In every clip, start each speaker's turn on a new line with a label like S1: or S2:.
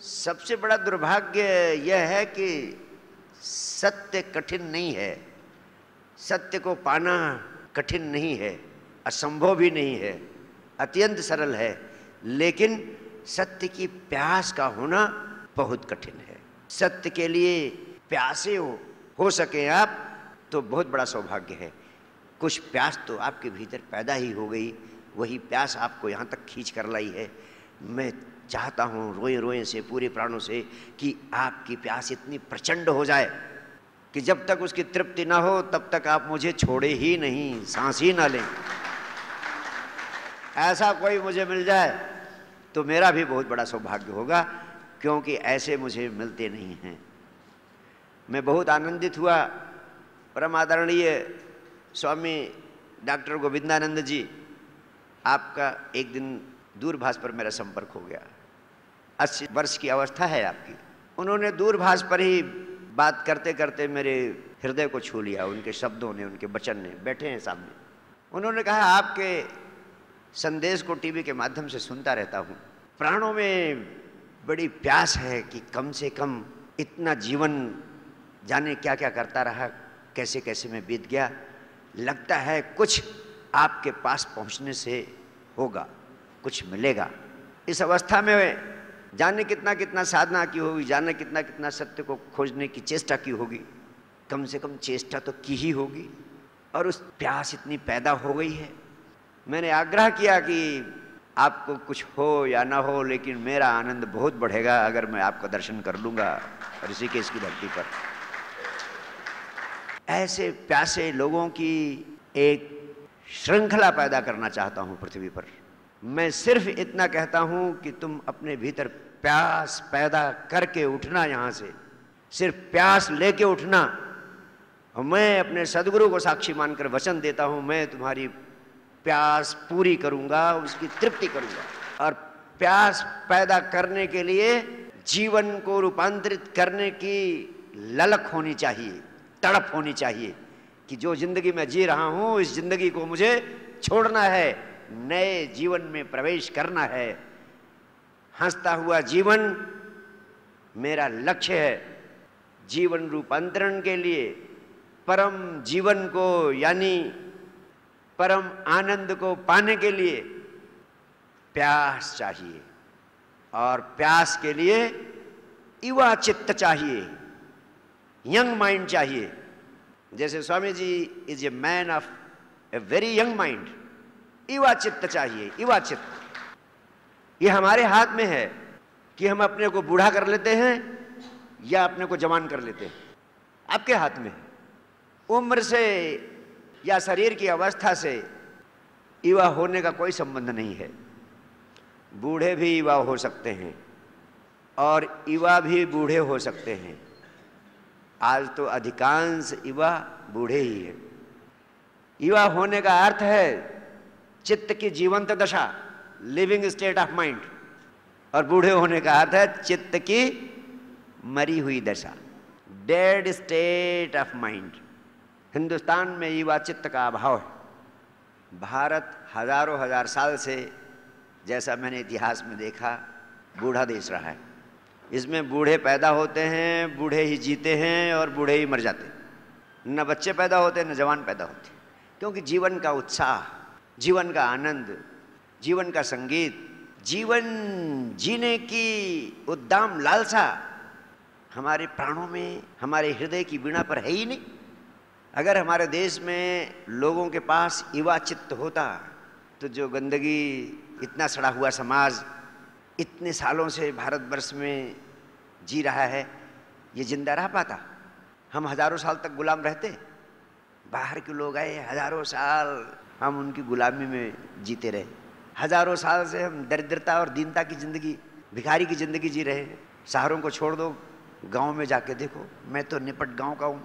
S1: सबसे बड़ा दुर्भाग्य यह है कि सत्य कठिन नहीं है। सत्य को पाना कठिन नहीं है असंभव भी नहीं है अत्यंत सरल है लेकिन सत्य की प्यास का होना बहुत कठिन है। सत्य के लिए प्यासे हो, हो सके आप तो बहुत बड़ा सौभाग्य है। कुछ प्यास तो आपके भीतर पैदा ही हो गई वही प्यास आपको यहाँ तक खींच कर लाई है। मैं चाहता हूँ रोए रोए से, पूरे प्राणों से कि आपकी प्यास इतनी प्रचंड हो जाए कि जब तक उसकी तृप्ति ना हो, तब तक आप मुझे छोड़े ही नहीं, सांस ही ना लें। ऐसा कोई मुझे मिल जाए तो मेरा भी बहुत बड़ा सौभाग्य होगा, क्योंकि ऐसे मुझे मिलते नहीं हैं। मैं बहुत आनंदित हुआ। परम आदरणीय स्वामी डॉक्टर गोविंदानंद जी, आपका एक दिन दूरभाष पर मेरा संपर्क हो गया। अस्सी वर्ष की अवस्था है आपकी। उन्होंने दूरभाष पर ही बात करते करते मेरे हृदय को छू लिया, उनके शब्दों ने, उनके वचन ने, बैठे हैं सामने। उन्होंने कहा, आपके संदेश को टीवी के माध्यम से सुनता रहता हूँ। प्राणों में बड़ी प्यास है कि कम से कम इतना जीवन जाने क्या क्या करता रहा कैसे कैसे में बीत गया। लगता है कुछ आपके पास पहुँचने से होगा, कुछ मिलेगा। इस अवस्था में जाने कितना कितना साधना की होगी जाने कितना कितना सत्य को खोजने की चेष्टा की होगी। कम से कम चेष्टा तो की ही होगी। और उस प्यास इतनी पैदा हो गई है। मैंने आग्रह किया कि आपको कुछ हो या ना हो, लेकिन मेरा आनंद बहुत बढ़ेगा अगर मैं आपका दर्शन कर लूँगा ऋषिकेश की धरती पर। ऐसे प्यासे लोगों की एक श्रृंखला पैदा करना चाहता हूँ पृथ्वी पर। मैं सिर्फ़ इतना कहता हूँ कि तुम अपने भीतर प्यास पैदा करके उठना यहाँ से। सिर्फ़ प्यास लेके उठना। मैं अपने सदगुरु को साक्षी मानकर वचन देता हूँ, मैं तुम्हारी प्यास पूरी करूँगा, उसकी तृप्ति करूँगा। और प्यास पैदा करने के लिए जीवन को रूपांतरित करने की ललक होनी चाहिए, तड़प होनी चाहिए कि जो ज़िंदगी मैं जी रहा हूँ, इस ज़िंदगी को मुझे छोड़ना है। नए जीवन में प्रवेश करना है। हंसता हुआ जीवन मेरा लक्ष्य है। जीवन रूपांतरण के लिए परम जीवन को, यानी परम आनंद को पाने के लिए प्यास चाहिए और प्यास के लिए युवा चित्त चाहिए, यंग माइंड चाहिए। जैसे Swami ji is a man of a very young mind. युवा चित्त चाहिए युवा चित्त। ये हमारे हाथ में है कि हम अपने को बूढ़ा कर लेते हैं या अपने को जवान कर लेते हैं। आपके हाथ में उम्र से या शरीर की अवस्था से युवा होने का कोई संबंध नहीं है। बूढ़े भी युवा हो सकते हैं और युवा भी बूढ़े हो सकते हैं। आज तो अधिकांश युवा बूढ़े ही हैं। युवा होने का अर्थ है चित्त की जीवंत दशा लिविंग स्टेट ऑफ़ माइंड और बूढ़े होने का अर्थ है चित्त की मरी हुई दशा dead state of mind Hindustan में युवा चित्त का अभाव है। भारत हज़ारों हज़ार साल से, जैसा मैंने इतिहास में देखा, बूढ़ा देश रहा है। इसमें बूढ़े पैदा होते हैं, बूढ़े ही जीते हैं और बूढ़े ही मर जाते हैं। न बच्चे पैदा होते हैं न जवान पैदा होते। क्योंकि जीवन का उत्साह जीवन का आनंद, जीवन का संगीत, जीवन जीने की उद्दाम लालसा हमारे प्राणों में, हमारे हृदय की बीणा पर है ही नहीं। अगर हमारे देश में लोगों के पास युवा चित्त होता तो जो गंदगी, इतना सड़ा हुआ समाज, इतने सालों से भारतवर्ष में जी रहा है, ये ज़िंदा रह पाता। हम हज़ारों साल तक गुलाम रहते, बाहर के लोग आए, हज़ारों साल हम उनकी गुलामी में जीते रहे। हज़ारों साल से हम दरिद्रता और दीनता की ज़िंदगी, भिखारी की ज़िंदगी जी रहे हैं। शहरों को छोड़ दो, गाँव में जाके देखो। मैं तो निपट गाँव का हूँ।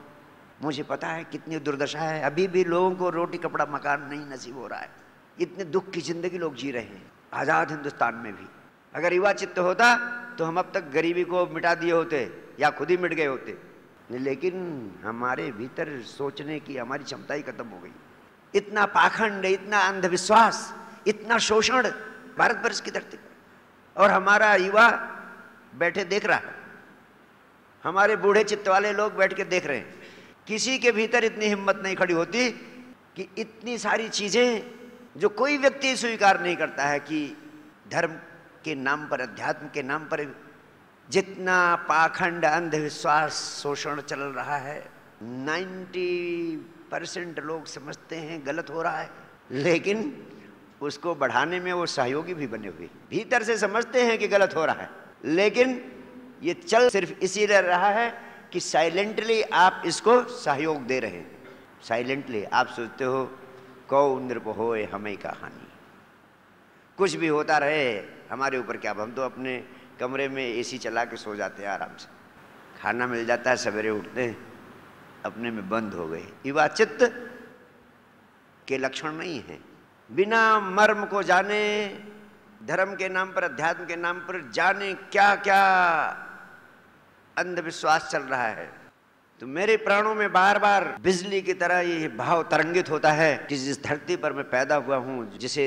S1: मुझे पता है कितनी दुर्दशा है। अभी भी लोगों को रोटी, कपड़ा, मकान नहीं नसीब हो रहा है। इतने दुख की ज़िंदगी लोग जी रहे हैं। आज़ाद हिंदुस्तान में भी। अगर युवा चित्त होता तो हम अब तक गरीबी को मिटा दिए होते या खुद ही मिट गए होते। लेकिन हमारे भीतर सोचने की हमारी क्षमता ही खत्म हो गई। इतना पाखंड, इतना अंधविश्वास, इतना शोषण भारतवर्ष की धरती पर। और हमारा युवा बैठे देख रहा है। हमारे बूढ़े चित्त वाले लोग बैठ के देख रहे हैं। किसी के भीतर इतनी हिम्मत नहीं खड़ी होती कि इतनी सारी चीज़ें जो कोई व्यक्ति स्वीकार नहीं करता है कि धर्म के नाम पर, अध्यात्म के नाम पर जितना पाखंड, अंधविश्वास, शोषण चल रहा है 90 परसेंट लोग समझते हैं, गलत हो रहा है। लेकिन उसको बढ़ाने में वो सहयोगी भी बने हुए। भीतर से समझते हैं कि गलत हो रहा है। लेकिन ये चल सिर्फ़ इसीलिए रहा है कि साइलेंटली आप इसको सहयोग दे रहे हैं। साइलेंटली आप सोचते हो, कौ नृप हो हमें कहानी? कुछ भी होता रहे, हमारे ऊपर क्या? हम तो अपने कमरे में एसी चला के सो जाते हैं आराम से। खाना मिल जाता है, सवेरे उठते हैं। अपने में बंद हो गए युवा चित्त के लक्षण नहीं है। बिना मर्म को जाने धर्म के नाम पर अध्यात्म के नाम पर जाने क्या क्या अंधविश्वास चल रहा है। तो मेरे प्राणों में बार बार बिजली की तरह ये भाव तरंगित होता है कि जिस धरती पर मैं पैदा हुआ हूँ जिसे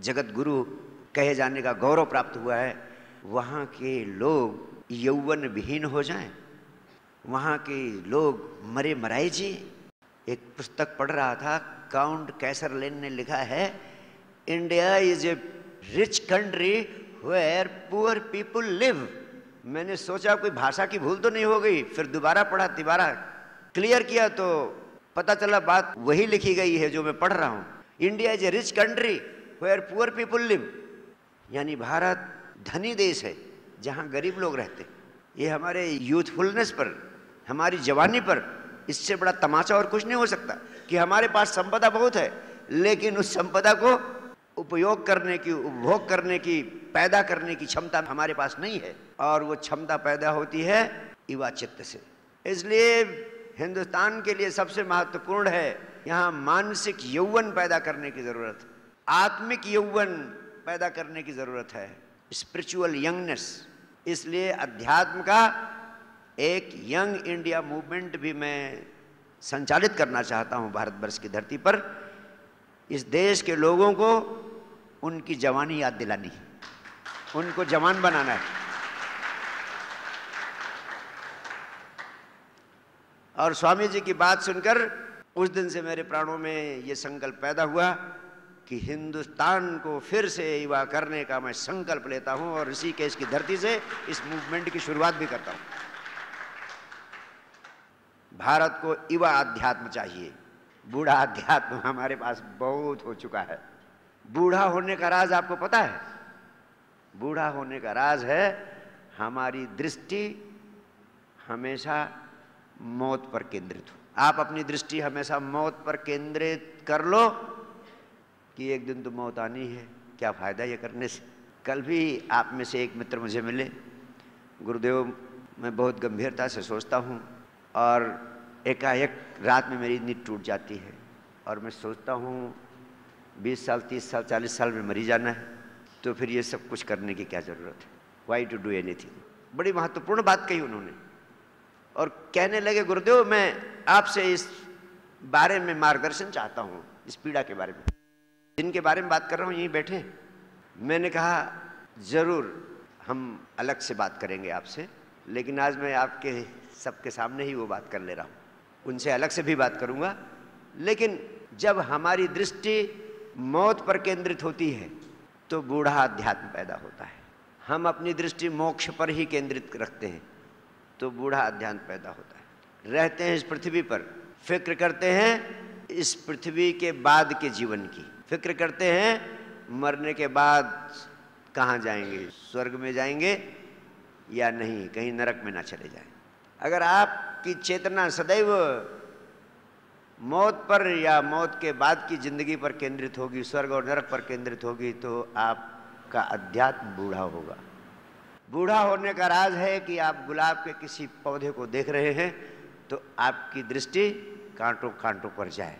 S1: जगत गुरु कहे जाने का गौरव प्राप्त हुआ है वहाँ के लोग यौवन विहीन हो जाएँ, वहाँ के लोग मरे मराए जी। एक पुस्तक पढ़ रहा था, काउंट कैसर लेन ने लिखा है, India is a rich country where poor people live. मैंने सोचा, कोई भाषा की भूल तो नहीं हो गई? फिर दोबारा पढ़ा दोबारा क्लियर किया तो पता चला, बात वही लिखी गई है जो मैं पढ़ रहा हूँ। India is a rich country where poor people live. यानी भारत धनी देश है, जहाँ गरीब लोग रहते ये हमारे यूथफुलनेस पर हमारी जवानी पर इससे बड़ा तमाचा और कुछ नहीं हो सकता कि हमारे पास संपदा बहुत है, लेकिन उस संपदा को उपयोग करने की, उपभोग करने की, पैदा करने की क्षमता हमारे पास नहीं है। और वो क्षमता पैदा होती है युवा चित्त से। इसलिए हिंदुस्तान के लिए सबसे महत्वपूर्ण है, यहाँ मानसिक यौवन पैदा करने की ज़रूरत, आत्मिक यौवन पैदा करने की ज़रूरत है। स्पिरिचुअल यंगनेस इसलिए अध्यात्म का एक यंग इंडिया मूवमेंट भी मैं संचालित करना चाहता हूँ भारतवर्ष की धरती पर। इस देश के लोगों को उनकी जवानी याद दिलानी उनको जवान बनाना है। और स्वामी जी की बात सुनकर उस दिन से मेरे प्राणों में ये संकल्प पैदा हुआ कि हिंदुस्तान को फिर से युवा करने का मैं संकल्प लेता हूँ और ऋषिकेश की धरती से इस मूवमेंट की शुरुआत भी करता हूँ। भारत को युवा अध्यात्म चाहिए। बूढ़ा अध्यात्म हमारे पास बहुत हो चुका है। बूढ़ा होने का राज आपको पता है? बूढ़ा होने का राज है, हमारी दृष्टि हमेशा मौत पर केंद्रित हो। आप अपनी दृष्टि हमेशा मौत पर केंद्रित कर लो कि एक दिन तो मौत आनी है। क्या फ़ायदा ये करने से? कल भी आप में से एक मित्र मुझे मिले। गुरुदेव, मैं बहुत गंभीरता से सोचता हूँ। और एकाएक रात में मेरी नींद टूट जाती है। और मैं सोचता हूँ, बीस साल, तीस साल, चालीस साल में मरी जाना है तो फिर ये सब कुछ करने की क्या ज़रूरत है? वाई टू डू एनी बड़ी महत्वपूर्ण बात कही उन्होंने। और कहने लगे, गुरुदेव, मैं आपसे इस बारे में मार्गदर्शन चाहता हूँ, इस पीड़ा के बारे में। जिनके बारे में बात कर रहा हूँ, यहीं बैठे मैंने कहा, ज़रूर, हम अलग से बात करेंगे आपसे, लेकिन आज मैं आपके सबके सामने ही वो बात कर ले रहा हूँ। उनसे अलग से भी बात करूँगा। लेकिन जब हमारी दृष्टि मौत पर केंद्रित होती है तो बूढ़ा अध्यात्म पैदा होता है। हम अपनी दृष्टि मोक्ष पर ही केंद्रित रखते हैं तो बूढ़ा अध्यात्म पैदा होता है। रहते हैं इस पृथ्वी पर, फ़िक्र करते हैं इस पृथ्वी के बाद के जीवन की। फ़िक्र करते हैं मरने के बाद कहाँ जाएँगे, स्वर्ग में जाएँगे या नहीं, कहीं नरक में ना चले जाएँ। अगर आपकी चेतना सदैव मौत पर या मौत के बाद की ज़िंदगी पर केंद्रित होगी, स्वर्ग और नरक पर केंद्रित होगी तो आपका अध्यात्म बूढ़ा होगा। बूढ़ा होने का राज है कि आप गुलाब के किसी पौधे को देख रहे हैं तो आपकी दृष्टि कांटों कांटों पर जाए।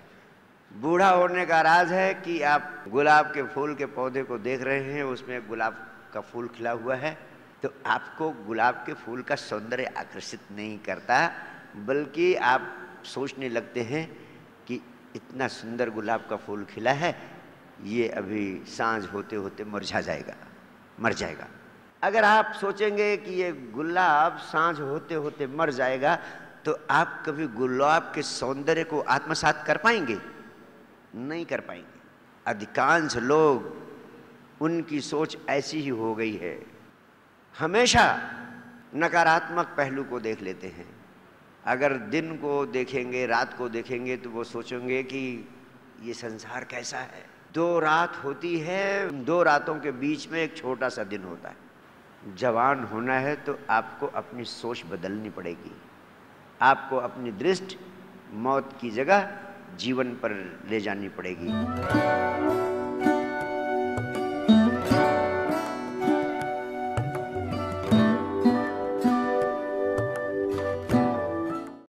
S1: बूढ़ा होने का राज है कि आप गुलाब के फूल के पौधे को देख रहे हैं, उसमें गुलाब का फूल खिला हुआ है। तो आपको गुलाब के फूल का सौंदर्य आकर्षित नहीं करता, बल्कि आप सोचने लगते हैं कि इतना सुंदर गुलाब का फूल खिला है, ये अभी साँझ होते होते मुरझा जाएगा, मर जाएगा। अगर आप सोचेंगे कि ये गुलाब साँझ होते होते मर जाएगा तो आप कभी गुलाब के सौंदर्य को आत्मसात कर पाएँगे? नहीं कर पाएँगे। अधिकांश लोग उनकी सोच ऐसी ही हो गई है। हमेशा नकारात्मक पहलू को देख लेते हैं। अगर दिन को देखेंगे, रात को देखेंगे तो वो सोचेंगे कि ये संसार कैसा है। दो रात होती है, दो रातों के बीच में एक छोटा सा दिन होता है। जवान होना है तो आपको अपनी सोच बदलनी पड़ेगी। आपको अपनी दृष्टि, मौत की जगह जीवन पर ले जानी पड़ेगी।